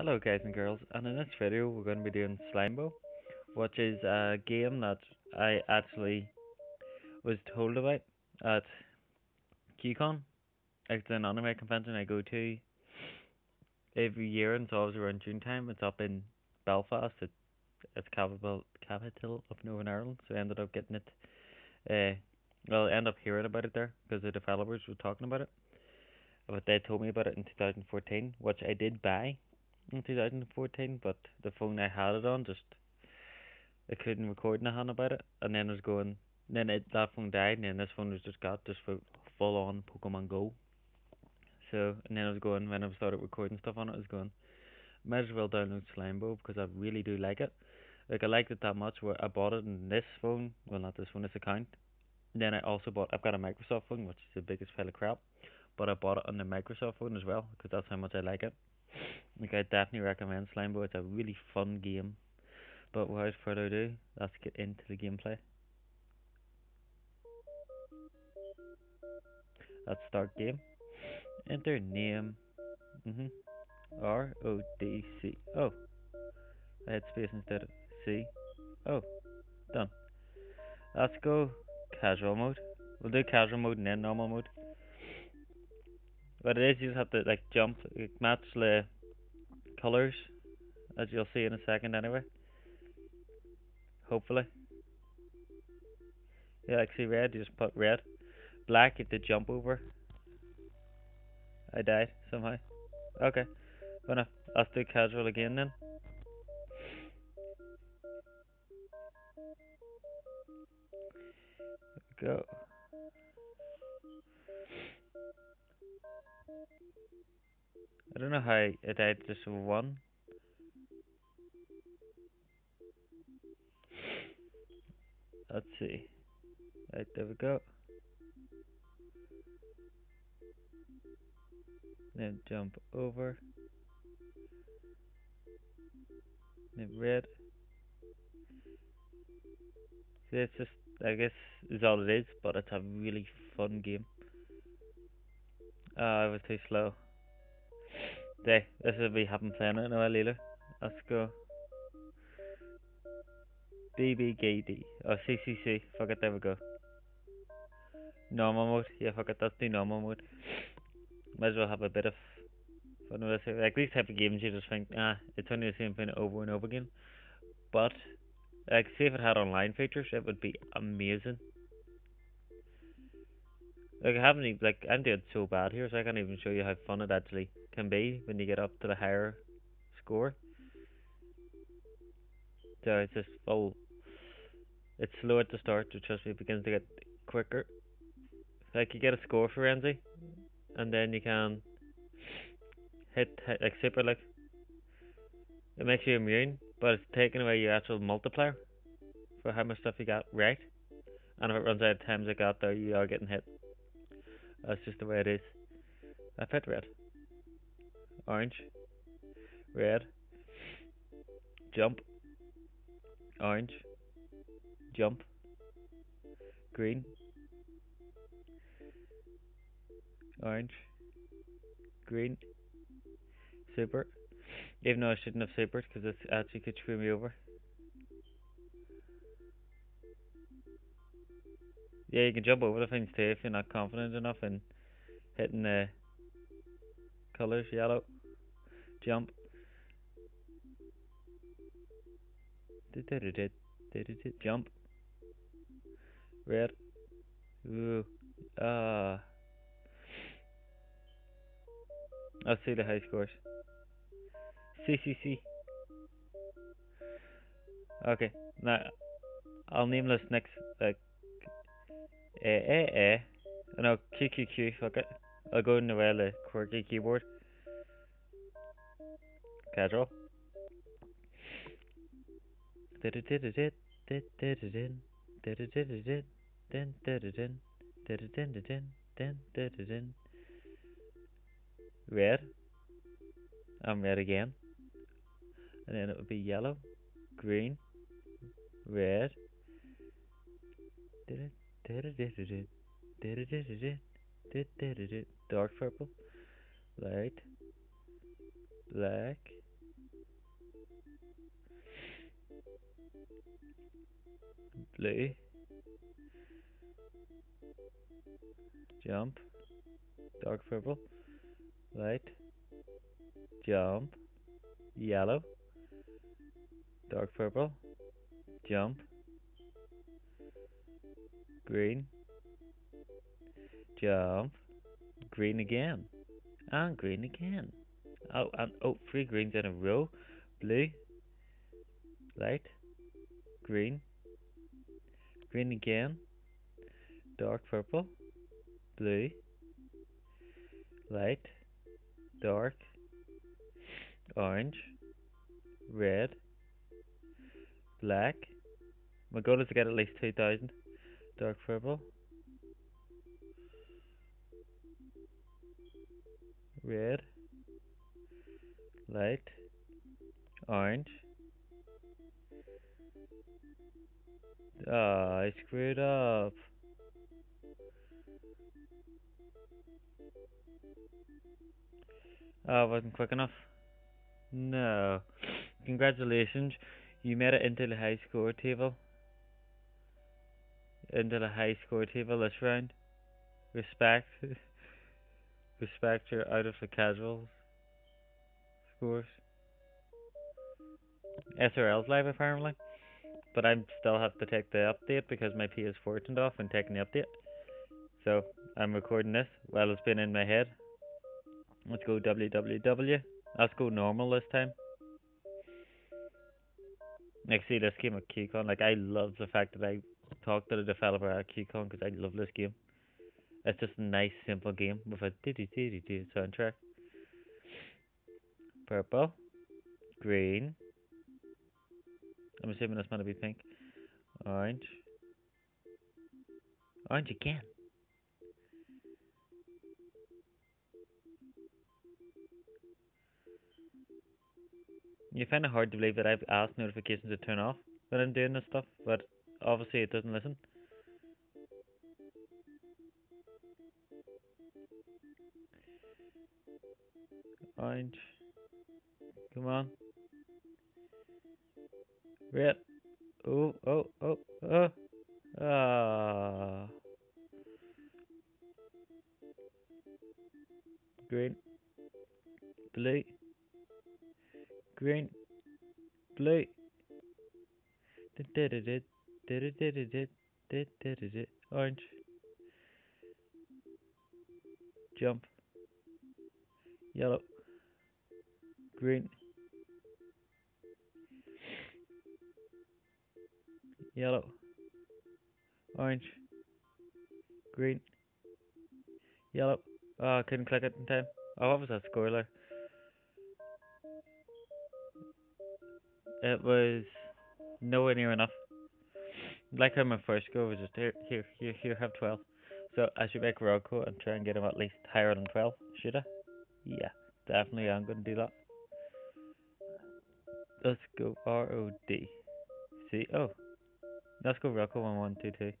Hello guys and girls, and in this video we're going to be doing Slimebow, which is a game that I actually was told about at QCon. It's an anime convention I go to every year, and it's always around June time. It's up in Belfast. It, it's capital capital of Northern Ireland, so I ended up getting it. Uh, well, I ended up hearing about it there because the developers were talking about it. But they told me about it in 2014, which I did buy in 2014, but the phone I had it on just I couldn't record nothing about it, and then it was going. Then it, that phone died, and then this phone was just got just for full on Pokemon Go. So and then I was going when I started recording stuff on it, I was going. Might as well download Slimebow because I really do like it. Like I liked it that much where I bought it in this phone, well not this phone, this account. Then I also bought. I've got a Microsoft phone, which is the biggest pile of crap, but I bought it on the Microsoft phone as well because that's how much I like it. Like I definitely recommend Slimebow. It's a really fun game. But without further ado, let's get into the gameplay. Let's start game. Enter name. Mhm. R O D C. Oh, I had space instead of C. Oh, done. Let's go casual mode. We'll do casual mode and then normal mode. But it is you just have to like jump, match the colors, as you'll see in a second anyway. Hopefully. Yeah, like see red, you just put red. Black, you have to jump over. I died somehow. Okay. Gonna let's do casual again then. Go. I don't know how I died this one. Let's see. Right, there we go. Then jump over. Then red. See, it's just, I guess, is all it is, but it's a really fun game. Oh, I was too slow. There, this will be haven't playing it in a while either. Let's go. BBGD. Oh, CCC. Fuck it, there we go. Normal mode. Yeah, fuck it, let's do normal mode. Might as well have a bit of fun with this. Like these type of games, you just think, ah, it's only the same thing over and over again. But, like, see if it had online features, it would be amazing. Like I haven't even, like I'm doing so bad here, so I can't even show you how fun it actually can be when you get up to the higher score. So it's just full. It's slow at the start, but trust me, it begins to get quicker. Like you get a score for Renzi, and then you can hit, hit like super like. It makes you immune, but it's taking away your actual multiplier for how much stuff you got right. And if it runs out of times I got there, you are getting hit. That's just the way it is. I put red. Orange. Red. Jump. Orange. Jump. Green. Orange. Green. Super. Even though I shouldn't have supered because it actually could screw me over. Yeah, you can jump over the things too if you're not confident enough in hitting the colours. Yellow, jump. Jump. Red. Ooh. Ah. Let's see the high scores. CCC. Okay. Now, I'll name this next, Eh, eh, eh. No, QQQ, fuck it. I'll go in the way quirky keyboard. Casual. It, did it did it red. I'm red again. And then it would be yellow, green, red. Dark purple, light, black, Blue. Jump. Dark purple. Light. Jump. Yellow. Dark purple. Jump. Green. Jump. Green again. And green again. Oh, and oh, three greens in a row. Blue. Light. Green. Green again. Dark purple. Blue. Light. Dark. Orange. Red. Black. My goal is to get at least 2,000. Dark purple. Red. Light. Orange. Ah, I screwed up. Oh, I wasn't quick enough. No. Congratulations. You made it into the high score table. Into the high score table this round. Respect. Respect you're out of the casuals. Scores. SRL's live apparently. But I still have to take the update because my PS4 turned off and taking the update. So I'm recording this while it's been in my head. Let's go www. Let's go normal this time. Like, see this game of QCon. Like, I love the fact that I talked to the developer at QCon because I love this game. It's just a nice, simple game with a dee dee dee soundtrack. Purple, green. I'm assuming that's going to be pink. Orange. Orange again. You find it hard to believe that I've asked notifications to turn off when I'm doing this stuff, but obviously it doesn't listen. Orange. Come on. Red. Oh, oh, oh, oh. Orange. Jump. Yellow. Green. Yellow. Orange. Green. Yellow. Oh, I couldn't click it in time. Oh, what was that score It was nowhere near enough. Like how my first go was just here, here, here, here, have 12. So I should make Rodco and try and get him at least higher than 12, should I? Yeah, definitely I'm going to do that. Let's go R-O-D. See, oh, let's go Rodco 1122.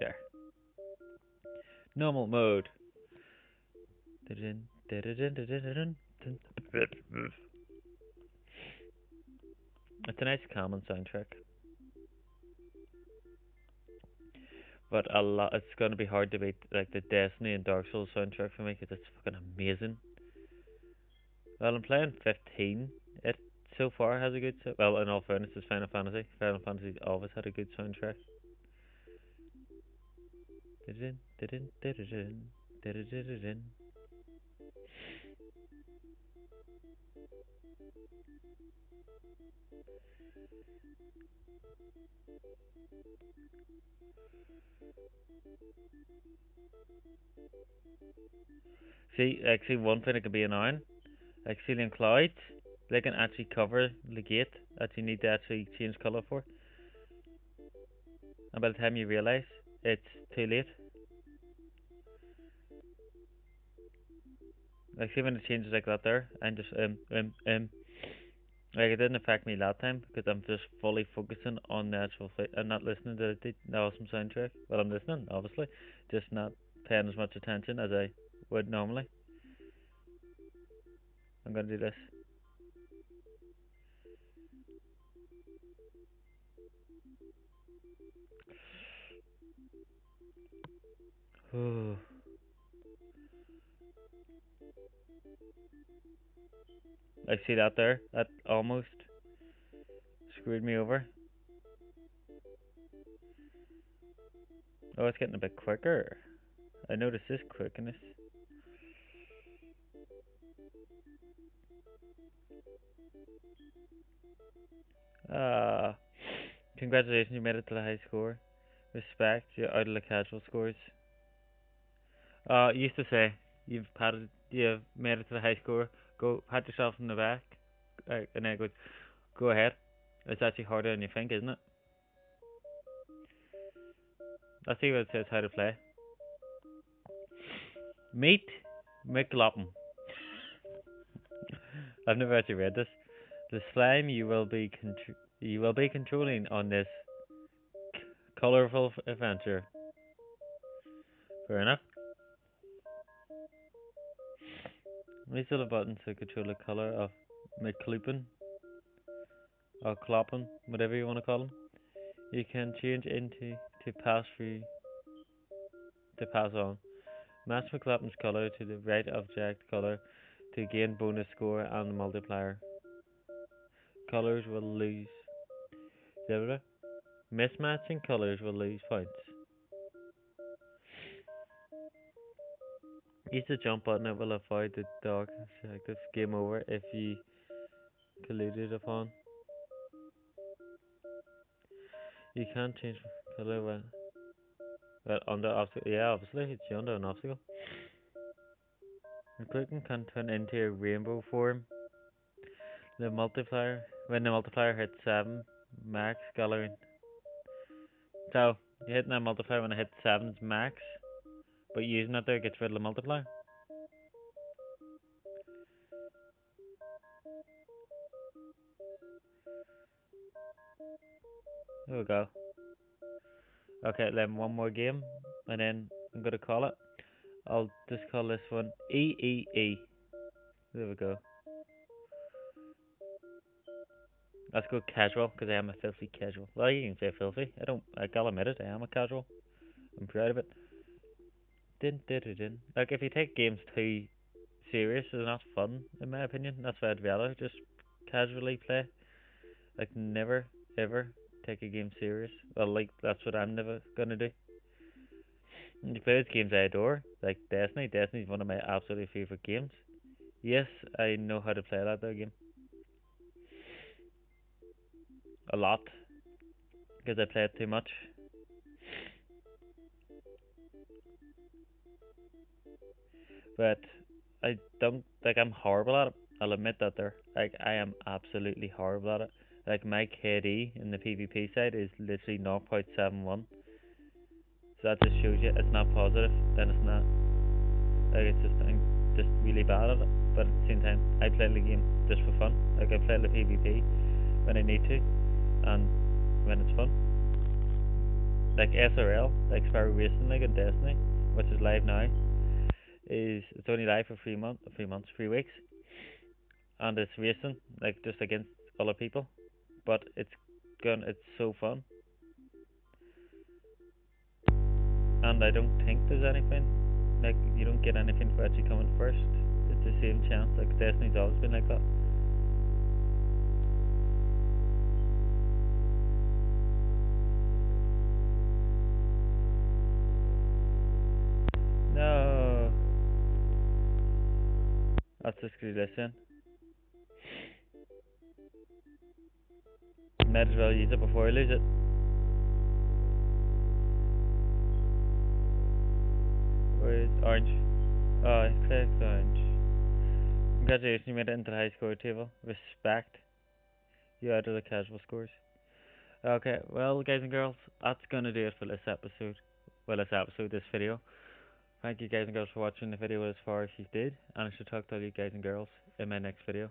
There. Normal mode. It's a nice common soundtrack. But a lot, it's going to be hard to beat like the Destiny and Dark Souls soundtrack for me because it's fucking amazing. Well, I'm playing 15. It so far has a good. well, in all fairness, it's Final Fantasy. Final Fantasy always had a good soundtrack. See, actually, one thing that could be annoying, like ceiling clouds, they can actually cover the gate that you need to actually change colour for. And by the time you realise, it's too late. Like, see when it changes like that there, and just, um, um, um, like it didn't affect me that time because I'm just fully focusing on the actual fight and not listening to the, the awesome soundtrack. Well, I'm listening, obviously, just not paying as much attention as I would normally. I'm gonna do this. I see that there. That almost screwed me over. Oh, it's getting a bit quicker. I noticed this quickness. Ah, congratulations, you made it to the high score. Respect, you're out of the casual scores. Uh, used to say you've patted, you've made it to the high score. Go pat yourself in the back, uh, and then go, go ahead. It's actually harder than you think, isn't it? Let's see what it says how to play. Meet McLoppin. I've never actually read this. The slime you will be you will be controlling on this colorful adventure. Fair enough. The buttons to control the color of McCloopin or Cloppin, whatever you want to call them. You can change into to pass through to pass on. Match McCloppin's color to the right object color to gain bonus score and multiplier colors will lose. Mismatching colors will lose points. Use the jump button it will avoid the dog selective game over if you colluded upon. You can't change color when well under obstacle yeah obviously it's under an obstacle. The clicking can turn into a rainbow form. The multiplier when the multiplier hits 7 max coloring. So, you're hitting that multiplier when it hits 7's max, but using it there gets rid of the multiplier. There we go. Okay, then one more game, and then I'm gonna call it. I'll just call this one EEE. There we go. Let's go casual, because I am a filthy casual. Well, you can say filthy. I don't, I will admit it, I am a casual. I'm proud of it. Like, if you take games too serious, it's not fun, in my opinion. That's why I'd rather just casually play. Like, never, ever take a game serious. Well, like, that's what I'm never gonna do. And you play those games I adore, like Destiny. Destiny's one of my absolutely favorite games. Yes, I know how to play that though game. a lot because I play it too much. But I don't like I'm horrible at it. I'll admit that there. Like I am absolutely horrible at it. Like my KD in the PvP side is literally 0.71. So that just shows you it's not positive, then it's not. Like it's just I'm just really bad at it. But at the same time, I play the game just for fun. Like I play the PvP when I need to and when it's fun. Like SRL, like Sparrow Racing League in Destiny, which is live now, is it's only live for three months, three months, three weeks, and it's racing like just against other people, but it's gone, it's so fun, and I don't think there's anything like you don't get anything for actually coming first. It's the same chance. Like Destiny's always been like that. This in. Might as well use it before I lose it. Where is orange? Oh, I clicked orange. Congratulations, you made it into the high score table. Respect. You out of the casual scores. Okay, well, guys and girls, that's gonna do it for this episode. Well, this episode, this video. Thank you guys and girls for watching the video as far as you did, and I shall talk to all you guys and girls in my next video.